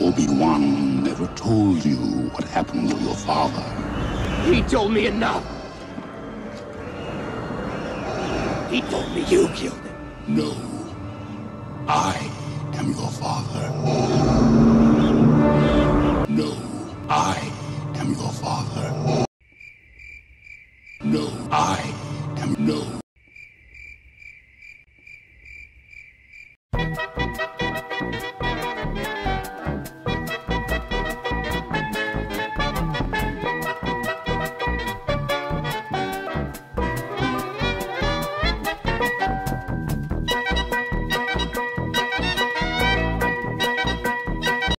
Obi-Wan never told you what happened to your father. He told me enough. He told me you killed him. No. I am your father. No. I am your father. No. I am no.